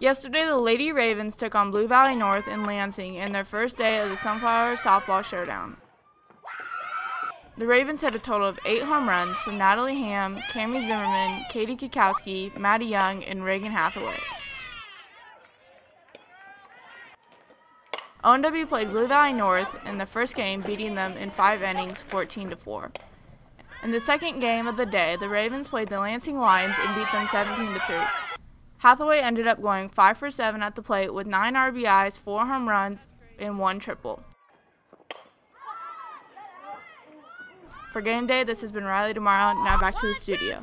Yesterday, the Lady Ravens took on Blue Valley North in Lansing in their first day of the Sunflower Softball Showdown. The Ravens had a total of eight home runs from Natalie Ham, Cami Zimmerman, Katie Kukowski, Maddie Young, and Reagan Hathaway. ONW played Blue Valley North in the first game, beating them in five innings, 14 to 4. In the second game of the day, the Ravens played the Lansing Lions and beat them 17 to 3. Hathaway ended up going 5 for 7 at the plate with 9 RBIs, 4 home runs, and 1 triple. For game day, this has been Riley Tomorrow. Now back to the studio.